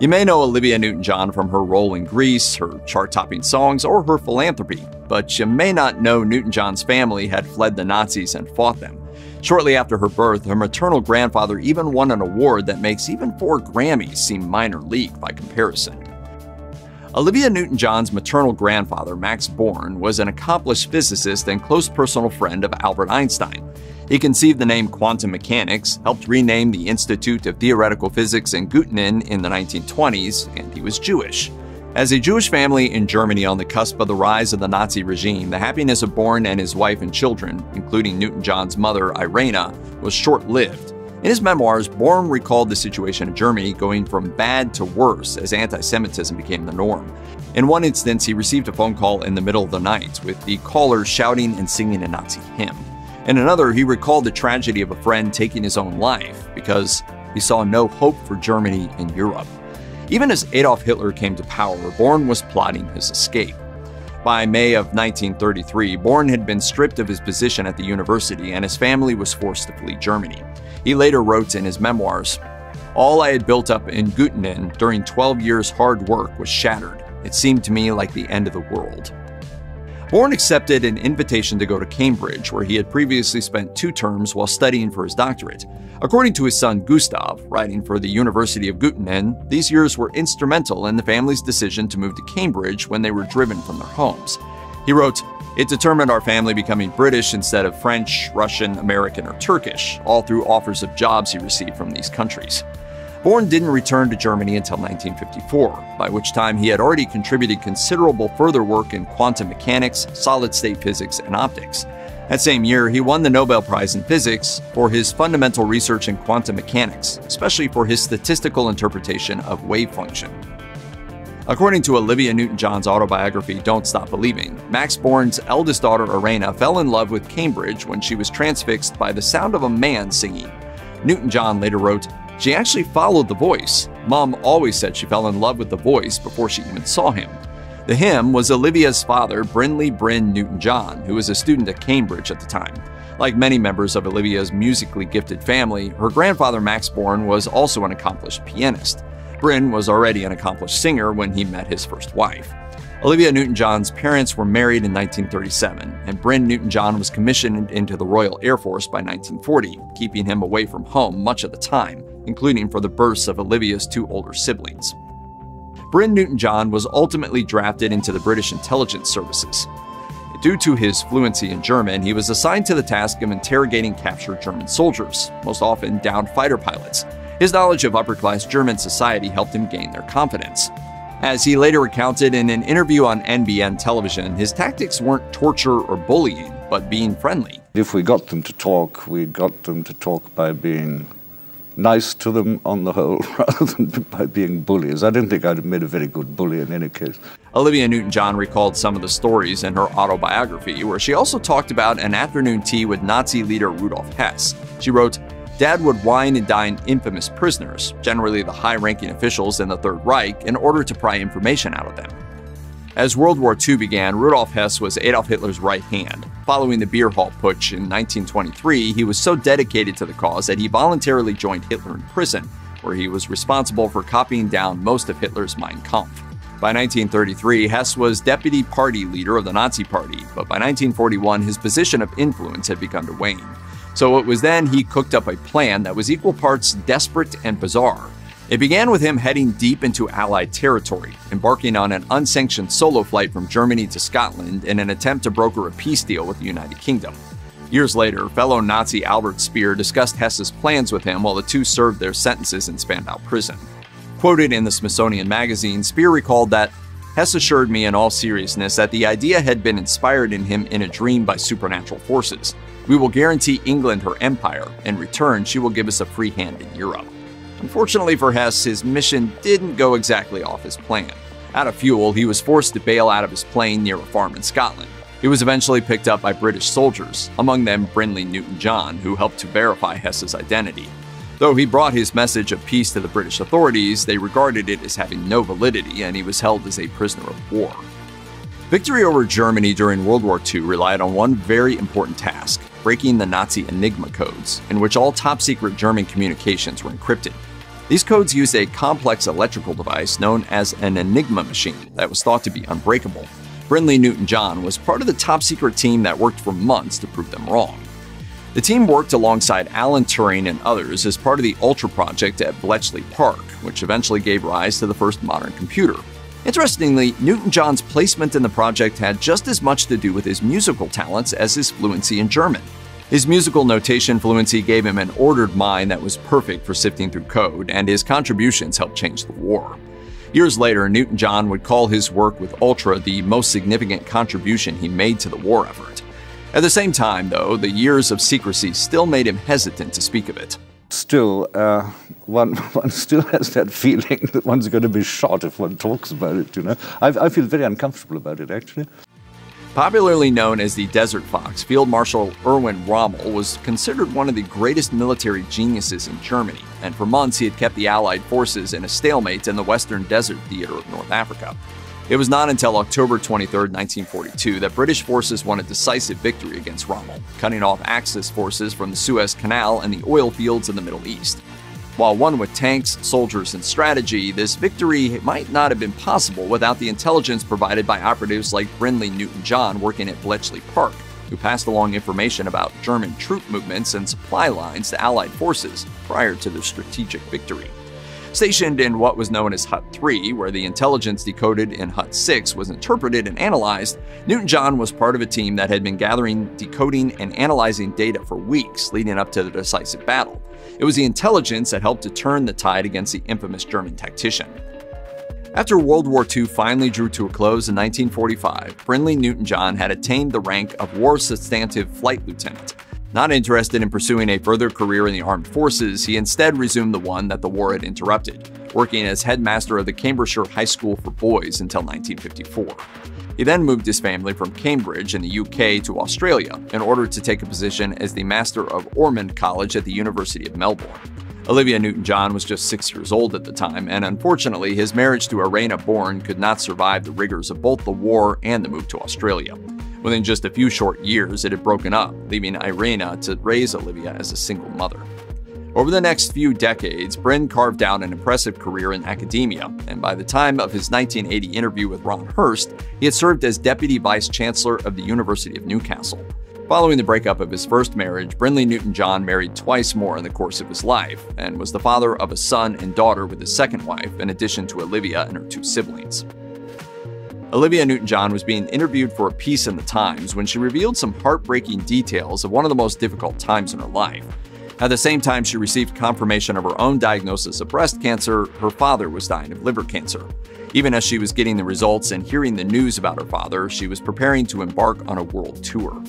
You may know Olivia Newton John from her role in Grease, her chart topping songs, or her philanthropy, but you may not know Newton John's family had fled the Nazis and fought them. Shortly after her birth, her maternal grandfather even won an award that makes even four Grammys seem minor league by comparison. Olivia Newton John's maternal grandfather, Max Born, was an accomplished physicist and close personal friend of Albert Einstein. He conceived the name quantum mechanics, helped rename the Institute of Theoretical Physics in Göttingen in the 1920s, and he was Jewish. As a Jewish family in Germany on the cusp of the rise of the Nazi regime, the happiness of Born and his wife and children, including Newton John's mother, Irena, was short lived. In his memoirs, Born recalled the situation in Germany going from bad to worse as anti Semitism became the norm. In one instance, he received a phone call in the middle of the night with the caller shouting and singing a Nazi hymn. In another, he recalled the tragedy of a friend taking his own life because he saw no hope for Germany in Europe. Even as Adolf Hitler came to power, Born was plotting his escape. By May of 1933, Born had been stripped of his position at the university and his family was forced to flee Germany. He later wrote in his memoirs All I had built up in Göttingen during 12 years' hard work was shattered. It seemed to me like the end of the world. Born accepted an invitation to go to Cambridge, where he had previously spent two terms while studying for his doctorate. According to his son Gustav, writing for the University of Göttingen, these years were instrumental in the family's decision to move to Cambridge when they were driven from their homes. He wrote, It determined our family becoming British instead of French, Russian, American, or Turkish, all through offers of jobs he received from these countries. Born didn't return to Germany until 1954, by which time he had already contributed considerable further work in quantum mechanics, solid state physics, and optics. That same year, he won the Nobel Prize in Physics for his fundamental research in quantum mechanics, especially for his statistical interpretation of wave function. According to Olivia Newton John's autobiography, Don't Stop Believing, Max Born's eldest daughter, Irena, fell in love with Cambridge when she was transfixed by the sound of a man singing. Newton John later wrote, she actually followed the voice. Mom always said she fell in love with the voice before she even saw him. The him was Olivia's father, Brinley Bryn Newton John, who was a student at Cambridge at the time. Like many members of Olivia's musically gifted family, her grandfather Max Born was also an accomplished pianist. Bryn was already an accomplished singer when he met his first wife. Olivia Newton John's parents were married in 1937, and Bryn Newton John was commissioned into the Royal Air Force by 1940, keeping him away from home much of the time, including for the births of Olivia's two older siblings. Bryn Newton John was ultimately drafted into the British intelligence services. Due to his fluency in German, he was assigned to the task of interrogating captured German soldiers, most often downed fighter pilots. His knowledge of upper class German society helped him gain their confidence. As he later recounted in an interview on NBN television, his tactics weren't torture or bullying, but being friendly. If we got them to talk, we got them to talk by being nice to them on the whole, rather than by being bullies. I didn't think I'd have made a very good bully in any case. Olivia Newton John recalled some of the stories in her autobiography, where she also talked about an afternoon tea with Nazi leader Rudolf Hess. She wrote, Dad would wine and dine infamous prisoners, generally the high ranking officials in the Third Reich, in order to pry information out of them. As World War II began, Rudolf Hess was Adolf Hitler's right hand. Following the Beer Hall Putsch in 1923, he was so dedicated to the cause that he voluntarily joined Hitler in prison, where he was responsible for copying down most of Hitler's Mein Kampf. By 1933, Hess was deputy party leader of the Nazi Party, but by 1941, his position of influence had begun to wane. So it was then he cooked up a plan that was equal parts desperate and bizarre. It began with him heading deep into Allied territory, embarking on an unsanctioned solo flight from Germany to Scotland in an attempt to broker a peace deal with the United Kingdom. Years later, fellow Nazi Albert Speer discussed Hess's plans with him while the two served their sentences in Spandau prison. Quoted in the Smithsonian Magazine, Speer recalled that Hess assured me in all seriousness that the idea had been inspired in him in a dream by supernatural forces. We will guarantee England her empire. In return, she will give us a free hand in Europe. Unfortunately for Hess, his mission didn't go exactly off his plan. Out of fuel, he was forced to bail out of his plane near a farm in Scotland. He was eventually picked up by British soldiers, among them Brinley Newton John, who helped to verify Hess's identity. Though he brought his message of peace to the British authorities, they regarded it as having no validity and he was held as a prisoner of war. Victory over Germany during World War II relied on one very important task breaking the Nazi Enigma codes, in which all top secret German communications were encrypted. These codes used a complex electrical device known as an Enigma machine that was thought to be unbreakable. Brinley Newton John was part of the top secret team that worked for months to prove them wrong. The team worked alongside Alan Turing and others as part of the Ultra project at Bletchley Park, which eventually gave rise to the first modern computer. Interestingly, Newton John's placement in the project had just as much to do with his musical talents as his fluency in German. His musical notation fluency gave him an ordered mind that was perfect for sifting through code, and his contributions helped change the war. Years later, Newton John would call his work with Ultra the most significant contribution he made to the war effort. At the same time, though, the years of secrecy still made him hesitant to speak of it still, uh, one, one still has that feeling that one's going to be shot if one talks about it, you know. I, I feel very uncomfortable about it, actually. Popularly known as the Desert Fox, Field Marshal Erwin Rommel was considered one of the greatest military geniuses in Germany, and for months he had kept the Allied forces in a stalemate in the Western Desert Theater of North Africa. It was not until October 23, 1942, that British forces won a decisive victory against Rommel, cutting off Axis forces from the Suez Canal and the oil fields in the Middle East. While won with tanks, soldiers, and strategy, this victory might not have been possible without the intelligence provided by operatives like Brinley Newton John working at Bletchley Park, who passed along information about German troop movements and supply lines to Allied forces prior to their strategic victory. Stationed in what was known as Hut 3, where the intelligence decoded in Hut 6 was interpreted and analyzed, Newton John was part of a team that had been gathering, decoding, and analyzing data for weeks leading up to the decisive battle. It was the intelligence that helped to turn the tide against the infamous German tactician. After World War II finally drew to a close in 1945, Brinley Newton John had attained the rank of War Substantive Flight Lieutenant. Not interested in pursuing a further career in the armed forces, he instead resumed the one that the war had interrupted, working as headmaster of the Cambridgeshire High School for Boys until 1954. He then moved his family from Cambridge in the UK to Australia in order to take a position as the Master of Ormond College at the University of Melbourne. Olivia Newton John was just six years old at the time, and unfortunately, his marriage to Irena Born could not survive the rigors of both the war and the move to Australia. Within just a few short years, it had broken up, leaving Irena to raise Olivia as a single mother. Over the next few decades, Bryn carved out an impressive career in academia, and by the time of his 1980 interview with Ron Hurst, he had served as Deputy Vice Chancellor of the University of Newcastle. Following the breakup of his first marriage, Brinley Newton John married twice more in the course of his life, and was the father of a son and daughter with his second wife, in addition to Olivia and her two siblings. Olivia Newton John was being interviewed for a piece in the Times when she revealed some heartbreaking details of one of the most difficult times in her life. At the same time she received confirmation of her own diagnosis of breast cancer, her father was dying of liver cancer. Even as she was getting the results and hearing the news about her father, she was preparing to embark on a world tour.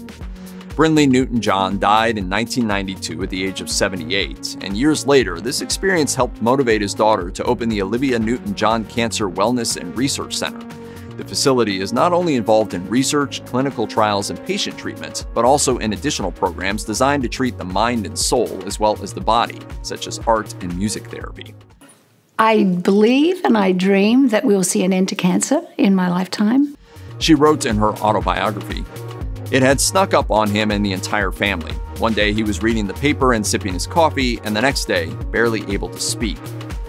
Brinley Newton John died in 1992 at the age of 78, and years later, this experience helped motivate his daughter to open the Olivia Newton John Cancer Wellness and Research Center, the facility is not only involved in research, clinical trials, and patient treatments, but also in additional programs designed to treat the mind and soul as well as the body, such as art and music therapy. I believe and I dream that we'll see an end to cancer in my lifetime. She wrote in her autobiography It had snuck up on him and the entire family. One day he was reading the paper and sipping his coffee, and the next day, barely able to speak.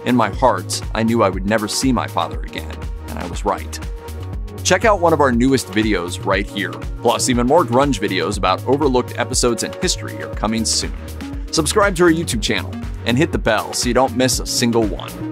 In my heart, I knew I would never see my father again, and I was right. Check out one of our newest videos right here. Plus, even more grunge videos about overlooked episodes and history are coming soon. Subscribe to our YouTube channel and hit the bell so you don't miss a single one.